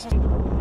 Tschüss.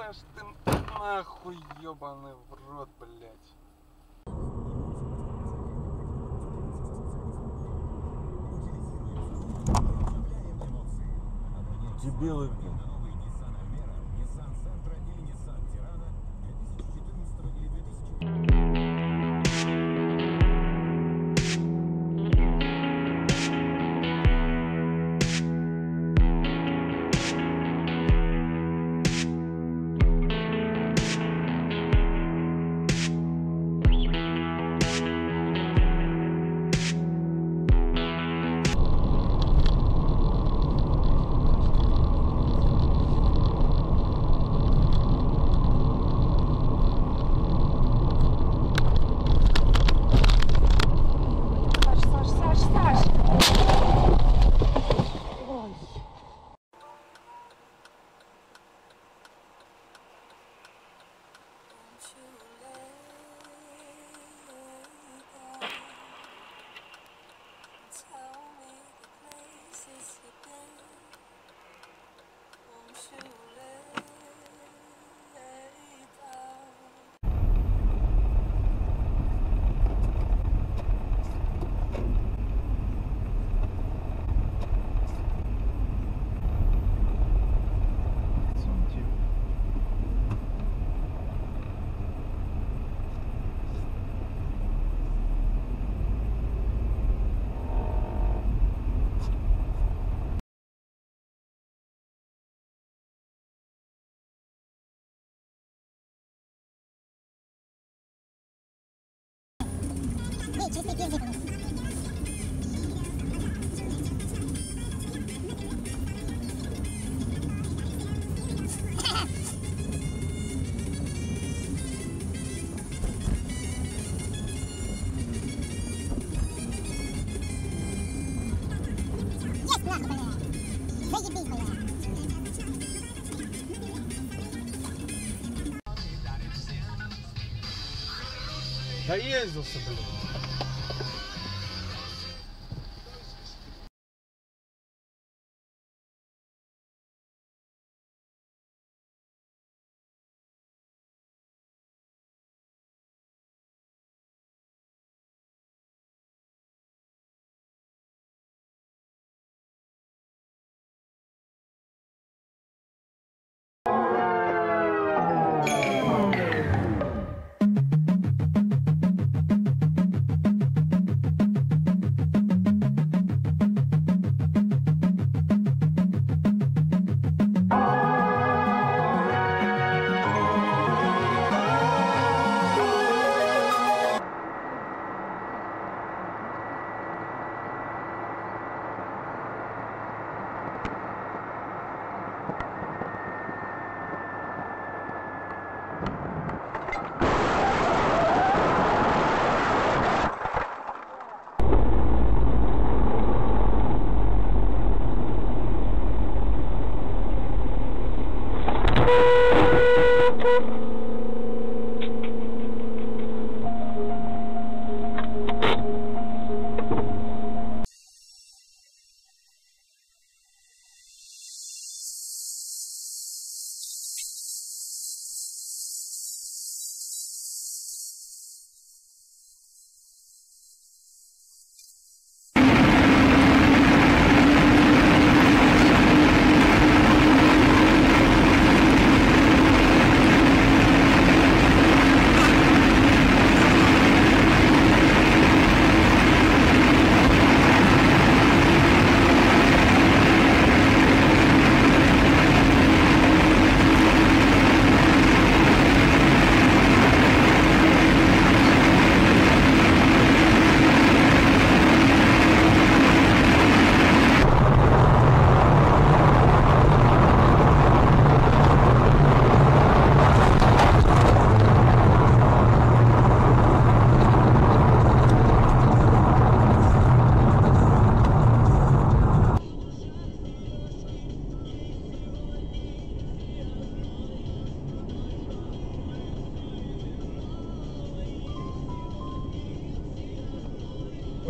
Куда ж ты нахуй, ебаный в рот, блядь. Дебилы, блин. Доездился, блин.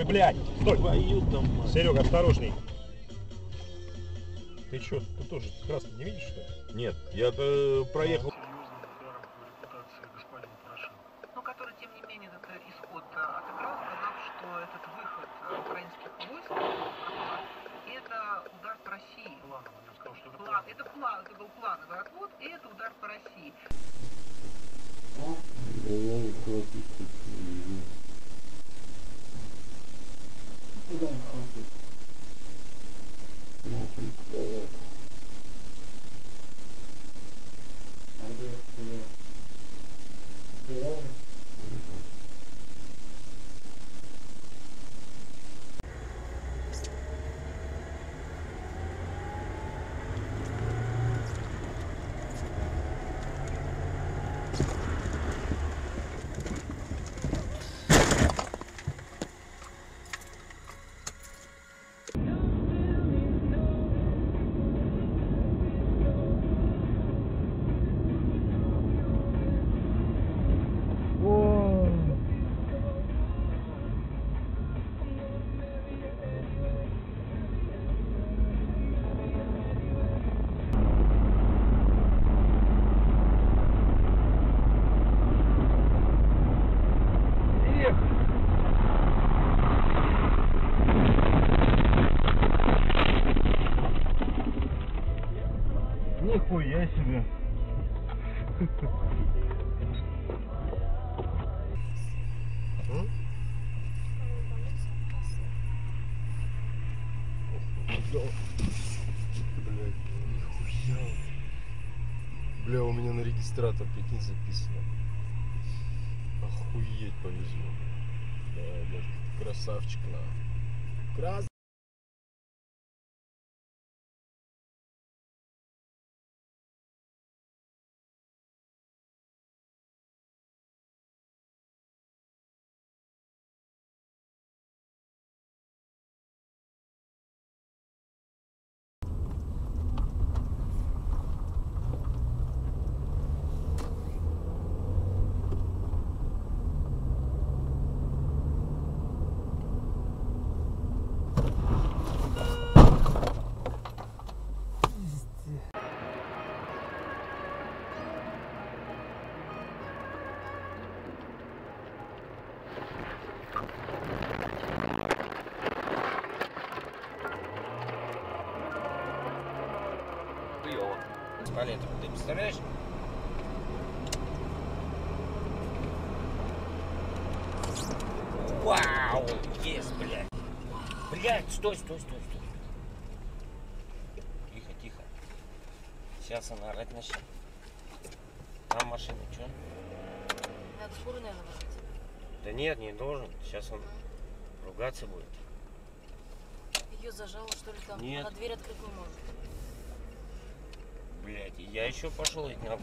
Ой, блядь, стой! Твою там мать. Серега, осторожней. Ты чё, ты тоже красный не видишь, что ли? Нет, я проехал. Нихуя себе. Бля, у меня на регистратор, прикинь, записано. Охуеть повезло. Да, блядь, красавчик, на. Крас... палетом. Ты представляешь? Вау! Есть, блядь! Блядь, стой, стой, стой, стой. Тихо, тихо. Сейчас она орать начнет. Там машина, что? Надо фуру, наверное, вызывать. Да нет, не должен. Сейчас он ругаться будет. Ее зажало, что ли, там? Нет. Она дверь открыть не может. Блядь, я еще пошел ведь на